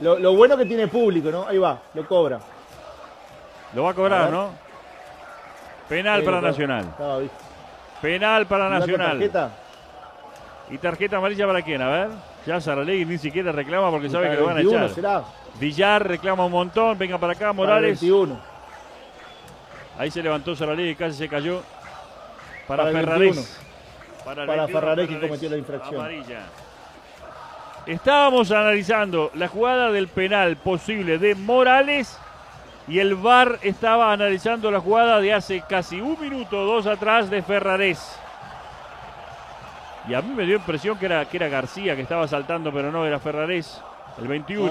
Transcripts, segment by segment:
Lo, bueno que tiene público, ¿no? Ahí va, lo cobra. Lo va a cobrar, ¿no? Penal para Nacional. Penal para Nacional. Tarjeta? ¿Y tarjeta amarilla para quién? A ver. Ya Saralegui ni siquiera reclama porque sabe que lo van a echar. Será. Villar reclama un montón. Venga para acá, Morales. 21. Ahí se levantó Saralegui, casi se cayó. Para, para Ferrares. Para, para Ferrares que cometió la infracción. Amarilla. Estábamos analizando la jugada del penal posible de Morales y el VAR estaba analizando la jugada de hace casi un minuto, dos atrás de Ferrares. Y a mí me dio impresión que era, que era García que estaba saltando, pero no, era Ferrares, el 21.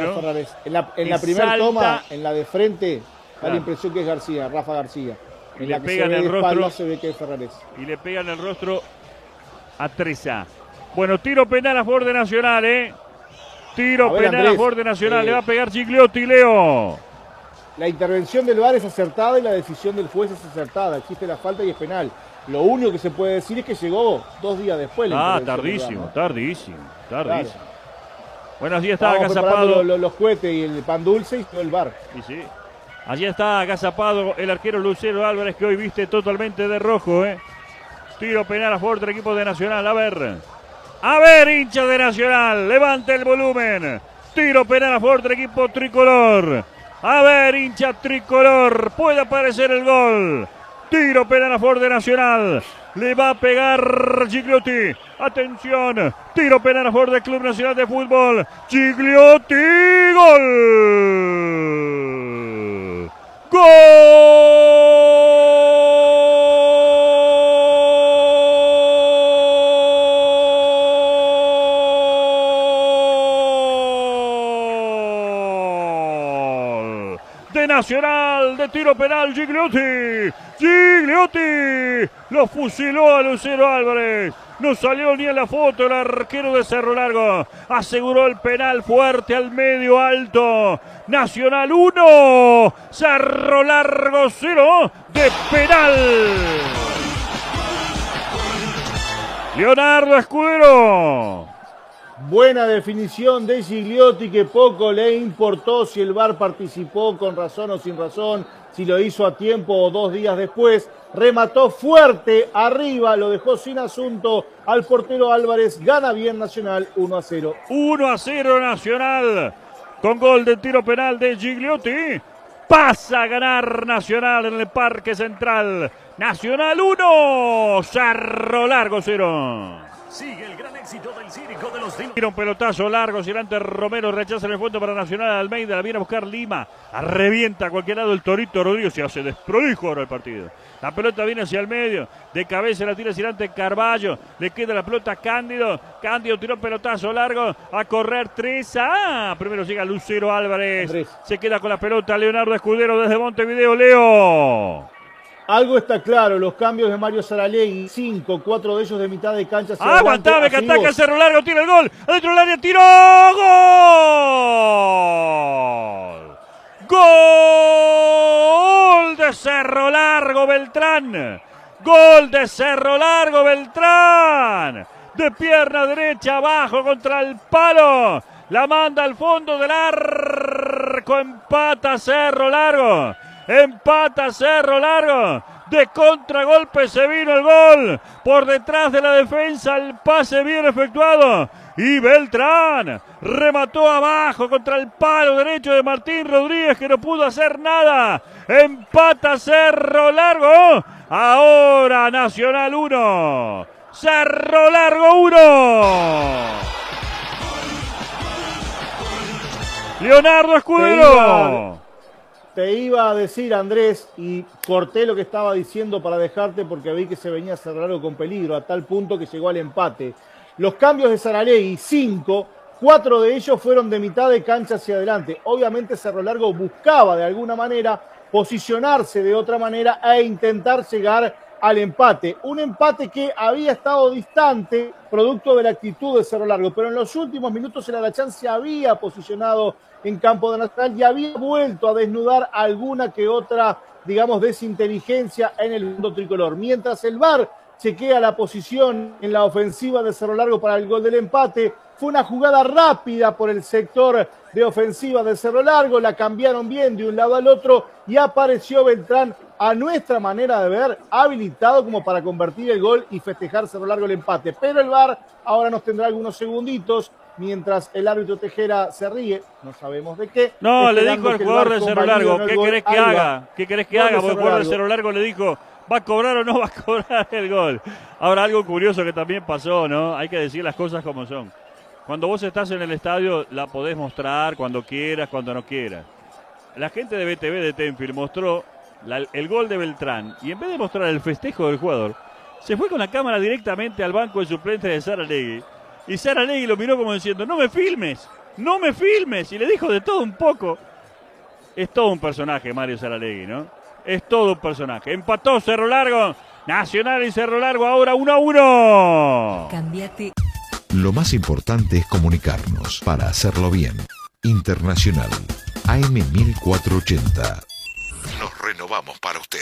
En la, primera toma, en la de frente, da la impresión que es García, Rafa García. En y le pegan el rostro. Se ve que es. Y le pegan el rostro a Treza. Bueno, tiro penal a favor de Nacional, ¿eh? Tiro penal a favor de Nacional. Le va a pegar Gigliotti, Leo. La intervención del VAR es acertada y la decisión del juez es acertada. Existe la falta y es penal. Lo único que se puede decir es que llegó dos días después. ah, tardísimo, tardísimo, tardísimo. Bueno, allí está agazapado. Los, los, cohetes y el pan dulce y todo el bar. Y sí. Allí está agazapado el arquero Lucero Álvarez que hoy viste totalmente de rojo. ¿eh? Tiro penal a favor del equipo de Nacional. A ver. A ver, hincha de Nacional. Levante el volumen. Tiro penal a favor del equipo tricolor. A ver, hincha tricolor. Puede aparecer el gol. Tiro penal a favor de Nacional. Le va a pegar Gigliotti. Atención. Tiro penal a favor del Club Nacional de Fútbol. Gigliotti. Gol. Gol. Nacional de tiro penal Gigliotti. Gigliotti lo fusiló a Lucero Álvarez. No salió ni en la foto el arquero de Cerro Largo. Aseguró el penal fuerte al medio alto. Nacional 1. Cerro Largo 0 de penal. Leonardo Escudero. Buena definición de Gigliotti que poco le importó si el VAR participó con razón o sin razón, si lo hizo a tiempo o dos días después. Remató fuerte arriba, lo dejó sin asunto al portero Álvarez. Gana bien Nacional 1 a 0. 1 a 0 Nacional con gol de tiro penal de Gigliotti. Pasa a ganar Nacional en el Parque Central. Nacional 1, Cerro Largo 0. Sigue el gran éxito del Círico de los Tira un pelotazo largo, Silante Romero rechaza el fondo para Nacional Almeida, la viene a buscar Lima, revienta a cualquier lado el Torito Rodríguez, se hace desprolijo ahora el partido. La pelota viene hacia el medio, de cabeza la tira Silante Carballo, le queda la pelota Cándido, Cándido tiró un pelotazo largo, a correr Treza, ah, primero llega Lucero Álvarez, se queda con la pelota Leonardo Escudero desde Montevideo, Leo. Algo está claro, los cambios de Mario Saralegui, cinco, cuatro de ellos de mitad de cancha. Aguantame que ataca el Cerro Largo, tira el gol, adentro del área, tiró, gol. Gol de Cerro Largo Beltrán. Gol de Cerro Largo Beltrán. De pierna derecha abajo contra el palo. La manda al fondo del arco. Empata Cerro Largo. Empata Cerro Largo. De contragolpe se vino el gol. Por detrás de la defensa el pase bien efectuado. Y Beltrán remató abajo contra el palo derecho de Martín Rodríguez que no pudo hacer nada. Empata Cerro Largo. Ahora Nacional 1. Cerro Largo 1. Leonardo Escudero. Te iba a decir, Andrés, y corté lo que estaba diciendo para dejarte porque vi que se venía Cerro Largo con peligro, a tal punto que llegó al empate. Los cambios de Saralegui, cinco, cuatro de ellos fueron de mitad de cancha hacia adelante. Obviamente Cerro Largo buscaba de alguna manera posicionarse de otra manera e intentar llegar al empate. Un empate que había estado distante, producto de la actitud de Cerro Largo, pero en los últimos minutos el Arachán se había posicionado en campo de Nacional y había vuelto a desnudar alguna que otra, digamos, desinteligencia en el mundo tricolor. Mientras el VAR chequea la posición en la ofensiva de Cerro Largo para el gol del empate, fue una jugada rápida por el sector de ofensiva de Cerro Largo, la cambiaron bien de un lado al otro y apareció Beltrán a nuestra manera de ver, habilitado como para convertir el gol y festejar Cerro Largo el empate. Pero el VAR ahora nos tendrá algunos segunditos mientras el árbitro Tejera se ríe, no sabemos de qué. No, le dijo al jugador de Cerro Largo, ¿qué querés que haga? ¿Qué querés que haga? Porque el jugador de Cerro Largo le dijo, ¿va a cobrar o no va a cobrar el gol? Ahora, algo curioso que también pasó, ¿no? Hay que decir las cosas como son. Cuando vos estás en el estadio, la podés mostrar cuando quieras, cuando no quieras. La gente de BTV de Tenfield mostró el gol de Beltrán y en vez de mostrar el festejo del jugador, se fue con la cámara directamente al banco de suplentes de Sara Legui y Sara Legui lo miró como diciendo, no me filmes, no me filmes. Y le dijo de todo un poco. Es todo un personaje Mario Saralegui, ¿no? Es todo un personaje. Empató Cerro Largo. Nacional y Cerro Largo ahora 1 a 1. Cambiate. Lo más importante es comunicarnos para hacerlo bien. Internacional AM 1480. Nos renovamos para usted.